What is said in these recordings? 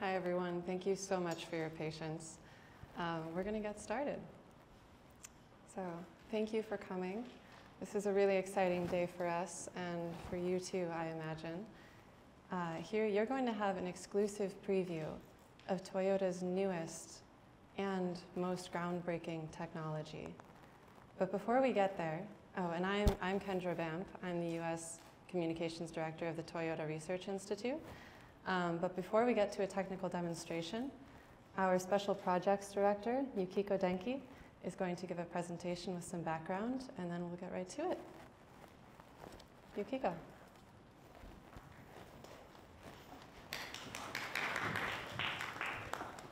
Hi, everyone. Thank you so much for your patience. Um, we're going to get started. So, thank you for coming. This is a really exciting day for us and for you too, I imagine. Uh, here, you're going to have an exclusive preview of Toyota's newest and most groundbreaking technology. But before we get there, oh, and I'm, I'm Kendra Vamp. I'm the US Communications Director of the Toyota Research Institute. Um, but before we get to a technical demonstration, our Special Projects Director, Yukiko Denki, is going to give a presentation with some background, and then we'll get right to it. Yukiko.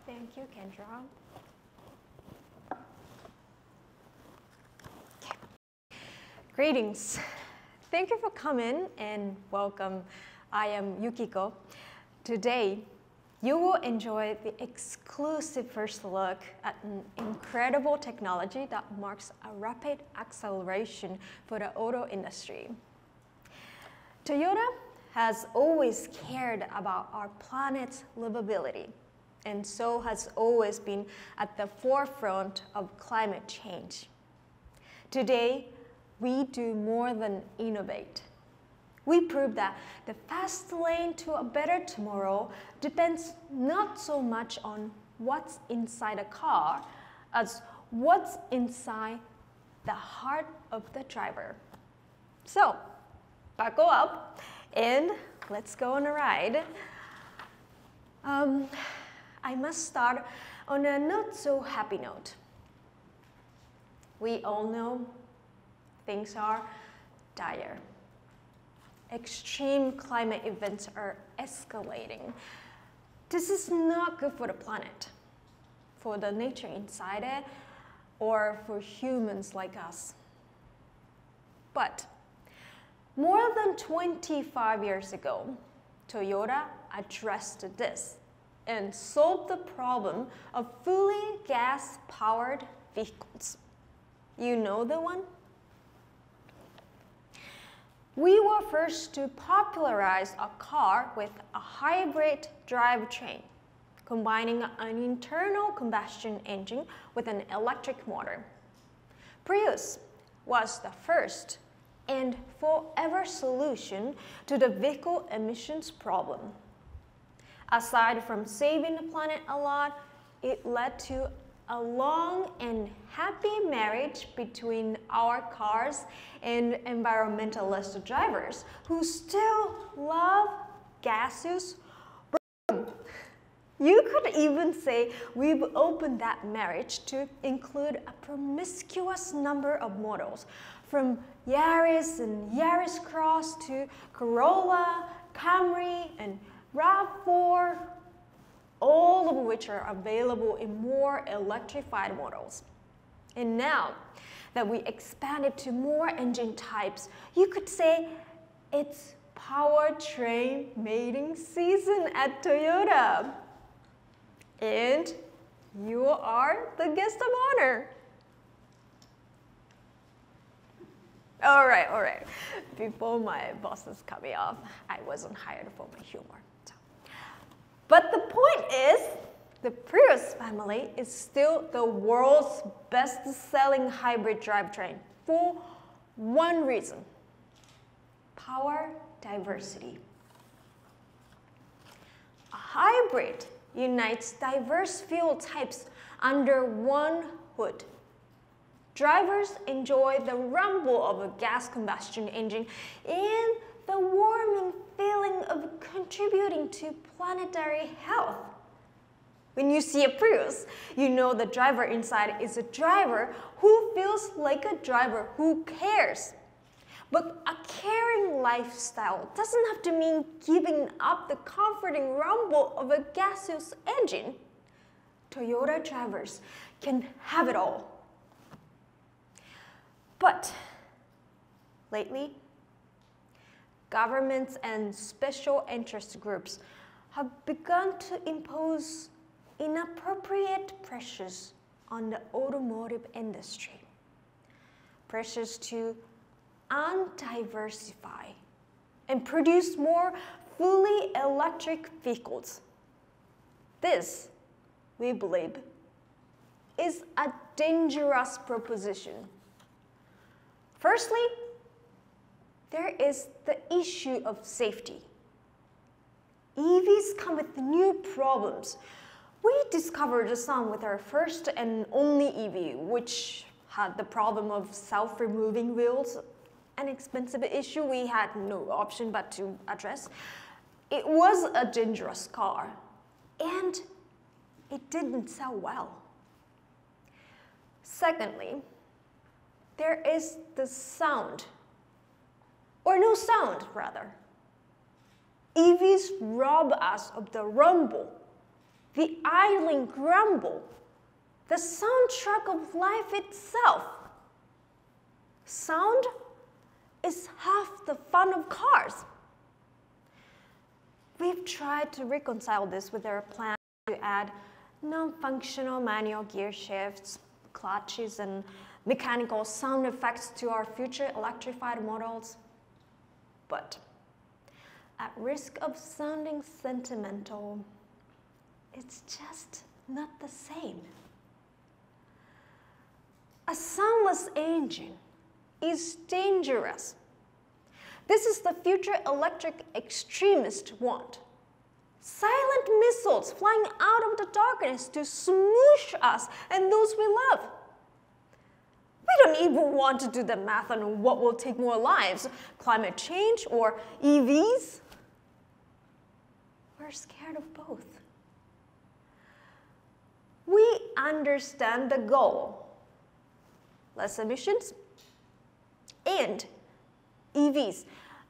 Thank you, Kendra. Greetings. Thank you for coming and welcome. I am Yukiko. Today, you will enjoy the exclusive first look at an incredible technology that marks a rapid acceleration for the auto industry. Toyota has always cared about our planet's livability and so has always been at the forefront of climate change. Today, we do more than innovate. We prove that the fast lane to a better tomorrow depends not so much on what's inside a car as what's inside the heart of the driver. So, buckle up and let's go on a ride. Um, I must start on a not so happy note. We all know things are dire. Extreme climate events are escalating. This is not good for the planet, for the nature inside it, or for humans like us. But more than 25 years ago, Toyota addressed this and solved the problem of fully gas-powered vehicles. You know the one? We were first to popularize a car with a hybrid drivetrain, combining an internal combustion engine with an electric motor. Prius was the first and forever solution to the vehicle emissions problem. Aside from saving the planet a lot, it led to a long and happy marriage between our cars and environmentalist drivers who still love gaseous you could even say we've opened that marriage to include a promiscuous number of models, from Yaris and Yaris Cross to Corolla, Camry, and RAV4, all of which are available in more electrified models. And now that we expanded to more engine types, you could say it's powertrain mating season at Toyota. And you are the guest of honor. All right, all right. Before my bosses cut me off, I wasn't hired for my humor. But the point is, the Prius family is still the world's best-selling hybrid drivetrain for one reason, power diversity. A hybrid unites diverse fuel types under one hood. Drivers enjoy the rumble of a gas combustion engine and the warming feeling of contributing to planetary health. When you see a Prius, you know the driver inside is a driver who feels like a driver who cares. But a caring lifestyle doesn't have to mean giving up the comforting rumble of a gaseous engine. Toyota drivers can have it all. But lately, governments and special interest groups have begun to impose inappropriate pressures on the automotive industry. Pressures to undiversify and produce more fully electric vehicles. This, we believe, is a dangerous proposition. Firstly, there is the issue of safety. EVs come with new problems. We discovered some with our first and only EV, which had the problem of self-removing wheels, an expensive issue we had no option but to address. It was a dangerous car, and it didn't sell well. Secondly, there is the sound, or no sound rather. EVs rob us of the rumble, the idling grumble, the soundtrack of life itself. Sound is half the fun of cars. We've tried to reconcile this with our plan to add non-functional manual gear shifts, clutches, and mechanical sound effects to our future electrified models. But at risk of sounding sentimental, it's just not the same. A soundless engine is dangerous. This is the future electric extremists want. Silent missiles flying out of the darkness to smoosh us and those we love. Don't even want to do the math on what will take more lives climate change or EVs. We're scared of both. We understand the goal less emissions and EVs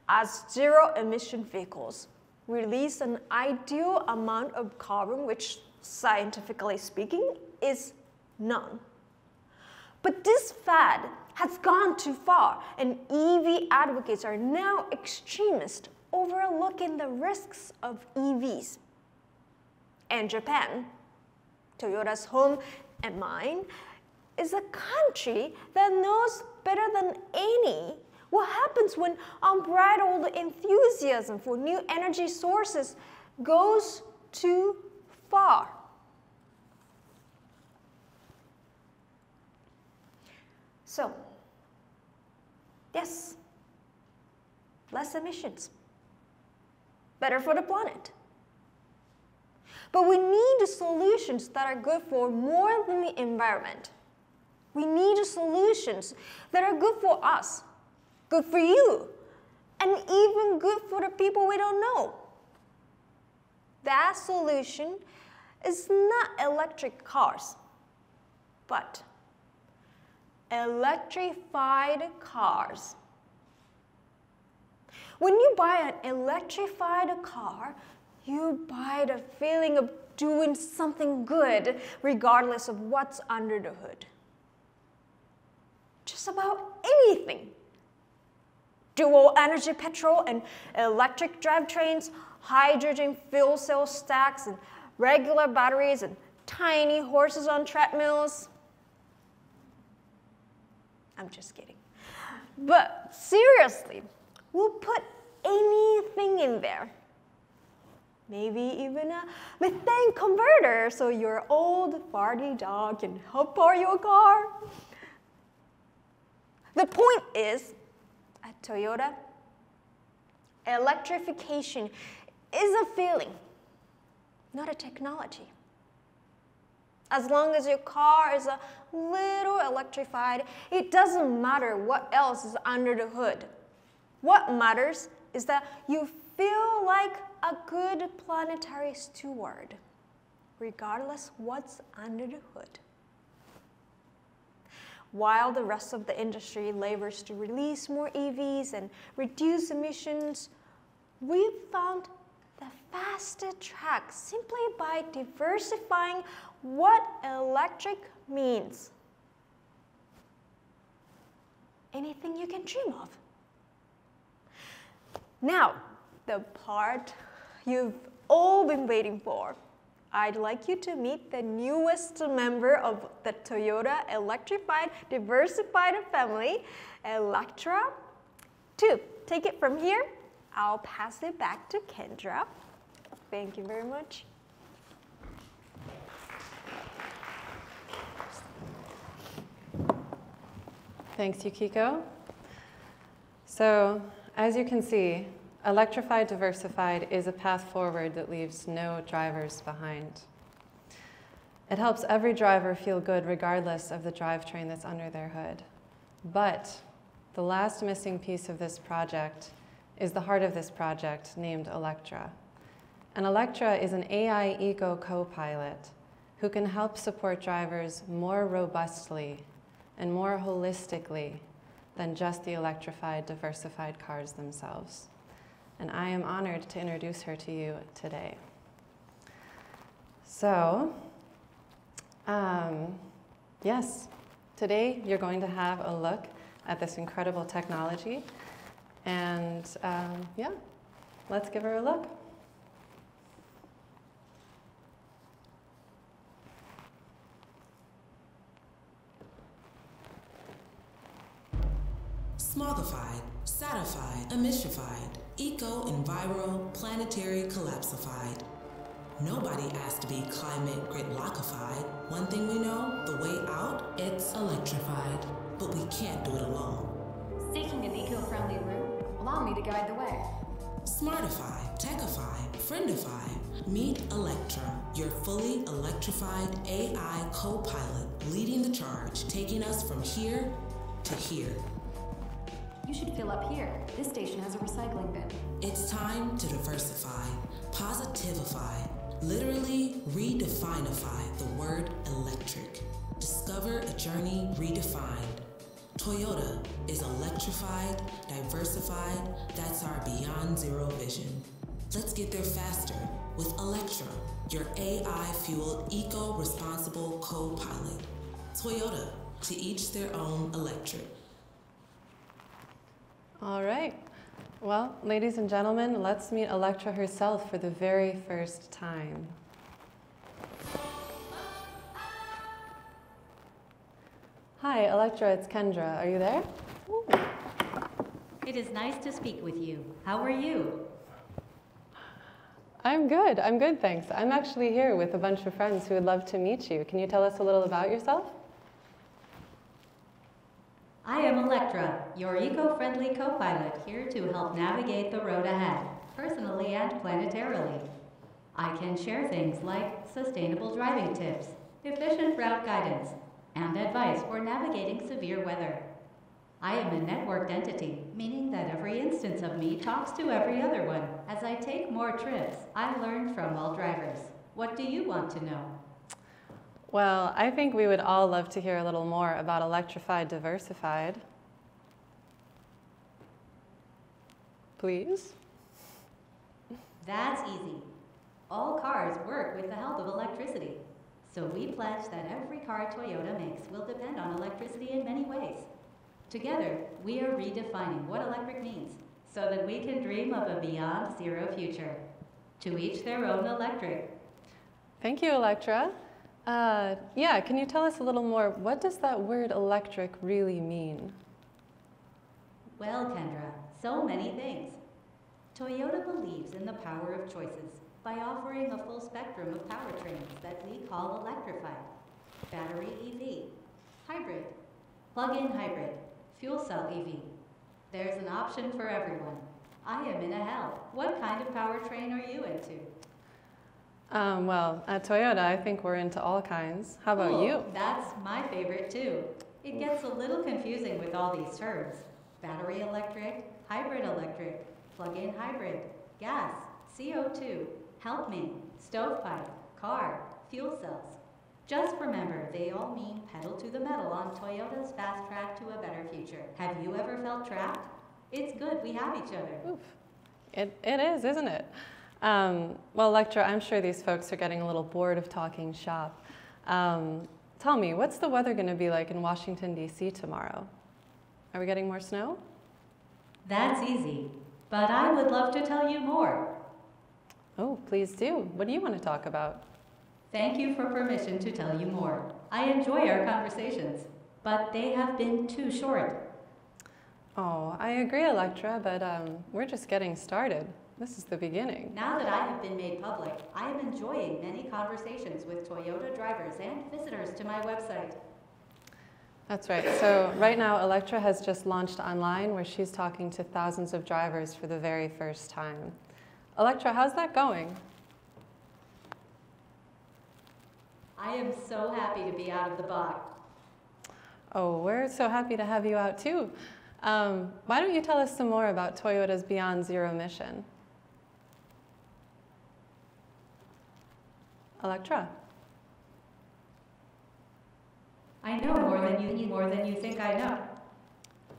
as zero emission vehicles release an ideal amount of carbon, which scientifically speaking is none. But this fad has gone too far, and EV advocates are now extremists overlooking the risks of EVs. And Japan, Toyota's home and mine, is a country that knows better than any what happens when unbridled enthusiasm for new energy sources goes too far? So, yes, less emissions, better for the planet. But we need solutions that are good for more than the environment. We need solutions that are good for us, good for you, and even good for the people we don't know. That solution is not electric cars, but electrified cars. When you buy an electrified car, you buy the feeling of doing something good regardless of what's under the hood just about anything. Dual energy petrol and electric drivetrains, hydrogen fuel cell stacks, and regular batteries, and tiny horses on treadmills. I'm just kidding. But seriously, we'll put anything in there. Maybe even a methane converter so your old farty dog can help power your car. The point is, at Toyota, electrification is a feeling, not a technology. As long as your car is a little electrified, it doesn't matter what else is under the hood. What matters is that you feel like a good planetary steward, regardless what's under the hood while the rest of the industry labors to release more EVs and reduce emissions, we've found the fastest track simply by diversifying what electric means. Anything you can dream of. Now, the part you've all been waiting for. I'd like you to meet the newest member of the Toyota Electrified Diversified family, Electra. To take it from here, I'll pass it back to Kendra. Thank you very much. Thanks, Yukiko. So, as you can see, electrified diversified is a path forward that leaves no drivers behind. It helps every driver feel good regardless of the drivetrain that's under their hood. But the last missing piece of this project is the heart of this project named Electra. And Electra is an AI eco co-pilot who can help support drivers more robustly and more holistically than just the electrified, diversified cars themselves. And I am honored to introduce her to you today. So, um, yes, today you're going to have a look at this incredible technology. And um, yeah, let's give her a look. Smogified, satified, emissified, eco, enviro, planetary, collapsified. Nobody asked to be climate gridlockified. One thing we know, the way out, it's electrified. But we can't do it alone. Seeking an eco-friendly route, allow me to guide the way. Smartify, techify, friendify. Meet Electra, your fully electrified AI co-pilot, leading the charge, taking us from here to here. You should fill up here. This station has a recycling bin. It's time to diversify, positivify, literally redefinify the word electric. Discover a journey redefined. Toyota is electrified, diversified, that's our beyond zero vision. Let's get there faster with Electra, your AI fueled eco responsible co pilot. Toyota, to each their own electric. All right. Well, ladies and gentlemen, let's meet Electra herself for the very first time. Hi, Electra, it's Kendra. Are you there? Ooh. It is nice to speak with you. How are you? I'm good. I'm good, thanks. I'm actually here with a bunch of friends who would love to meet you. Can you tell us a little about yourself? I am Electra, your eco-friendly co-pilot here to help navigate the road ahead, personally and planetarily. I can share things like sustainable driving tips, efficient route guidance, and advice for navigating severe weather. I am a networked entity, meaning that every instance of me talks to every other one. As I take more trips, I learn from all drivers. What do you want to know? Well, I think we would all love to hear a little more about electrified diversified. Please? That's easy. All cars work with the help of electricity. So we pledge that every car Toyota makes will depend on electricity in many ways. Together, we are redefining what electric means so that we can dream of a beyond zero future. To each their own electric. Thank you, Electra. Uh, yeah, can you tell us a little more? What does that word electric really mean? Well, Kendra, so many things. Toyota believes in the power of choices by offering a full spectrum of powertrains that we call electrified. Battery EV, hybrid, plug-in hybrid, fuel cell EV. There's an option for everyone. I am in a hell. What kind of powertrain are you into? Um, well, at Toyota, I think we're into all kinds. How about Cool. you? That's my favorite too. It gets a little confusing with all these terms. Battery electric, hybrid electric, plug-in hybrid, gas, CO2, help me, stovepipe, car, fuel cells. Just remember, they all mean pedal to the metal on Toyota's fast track to a better future. Have you ever felt trapped? It's good we have each other. Oof. It, it is, isn't it? Um, well, Electra, I'm sure these folks are getting a little bored of talking shop. Um, tell me, what's the weather going to be like in Washington, D.C. tomorrow? Are we getting more snow? That's easy. But I would love to tell you more. Oh, please do. What do you want to talk about? Thank you for permission to tell you more. I enjoy our conversations, but they have been too short. Oh, I agree, Electra, but um, we're just getting started. This is the beginning. Now that I have been made public, I am enjoying many conversations with Toyota drivers and visitors to my website. That's right. So right now, Electra has just launched online where she's talking to thousands of drivers for the very first time. Electra, how's that going? I am so happy to be out of the box. Oh, we're so happy to have you out too. Um, why don't you tell us some more about Toyota's Beyond Zero mission? Electra. I know more than you more than you think I know.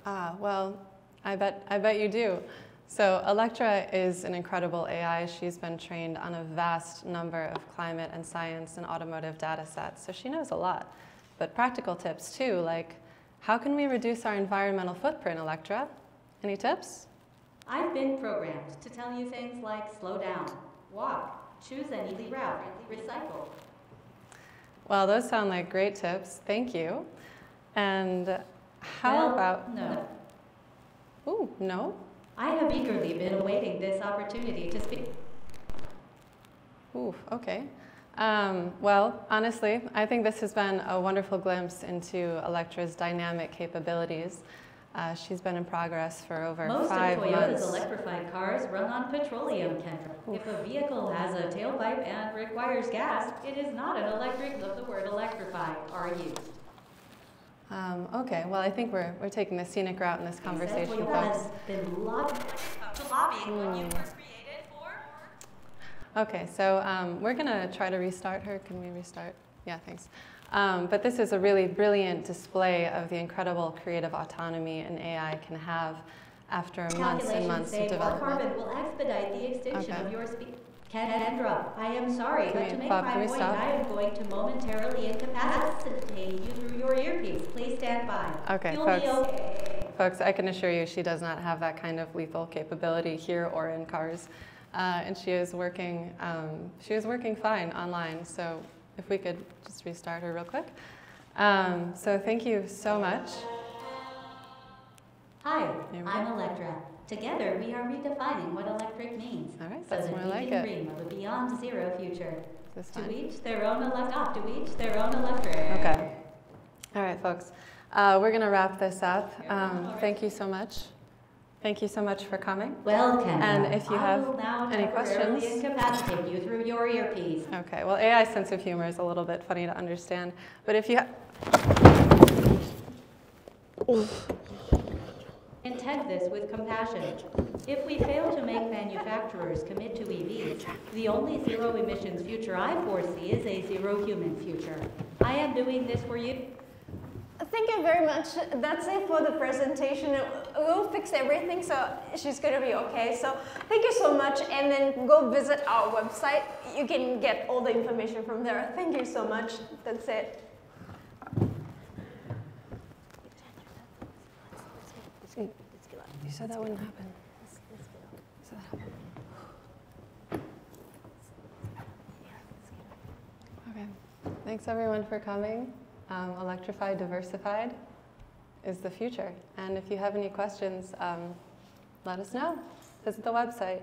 Ah, well, I bet, I bet you do. So Electra is an incredible AI. She's been trained on a vast number of climate and science and automotive data sets, so she knows a lot. But practical tips too, like how can we reduce our environmental footprint, Electra? Any tips? I've been programmed to tell you things like slow down, walk, choose an easy route, recycle. Well, those sound like great tips. Thank you. And how Well, about no? Ooh, no? I have eagerly been awaiting this opportunity to speak. Ooh, okay. Um, well, honestly, I think this has been a wonderful glimpse into Electra's dynamic capabilities. Uh, she's been in progress for over Most five of Toyota's months. electrified cars run on petroleum, Kendra. If a vehicle has a tailpipe and requires gas, it is not an electric of the word electrified are used. Um, okay, well, I think we're, we're taking the scenic route in this conversation, Toyota folks. has been lobbying lobbying when you were created for. Okay, so um, we're going to try to restart her. Can we restart? Yeah, thanks. Um, but this is a really brilliant display of the incredible creative autonomy an AI can have after months and months of development. carbon will expedite the extinction Okay. of your species. Kendra, I am sorry, Can but to make Bob, my point, stop? I am going to momentarily incapacitate you through your earpiece. Please stand by. Okay, You'll folks. okay. Folks, I can assure you she does not have that kind of lethal capability here or in cars. Uh, and she is working, um, she is working fine online. So if we could just restart her real quick. Um, so thank you so much. Hi, I'm. Electra. Together, we are redefining what electric means. All right, so that's that more like it. dream of a beyond zero future. To each their own electric. To each their own electric. Okay. All right, folks. Uh, we're going to wrap this up. Um, thank you so much. Thank you so much for coming. Well, Kendra, And if you I have will now any temporarily questions? incapacitate you through your earpiece. Okay, well, AI sense of humor is a little bit funny to understand. But if you have. Intend this with compassion. If we fail to make manufacturers commit to EVs, the only zero emissions future I foresee is a zero human future. I am doing this for you. Thank you very much. That's it for the presentation. We'll fix everything, so she's gonna be okay. So thank you so much, and then go visit our website. You can get all the information from there. Thank you so much. That's it. You said that wouldn't happen. So that happened. Okay. Thanks everyone for coming. Um, Electrified, diversified is the future. And if you have any questions, um, let us know. Visit the website.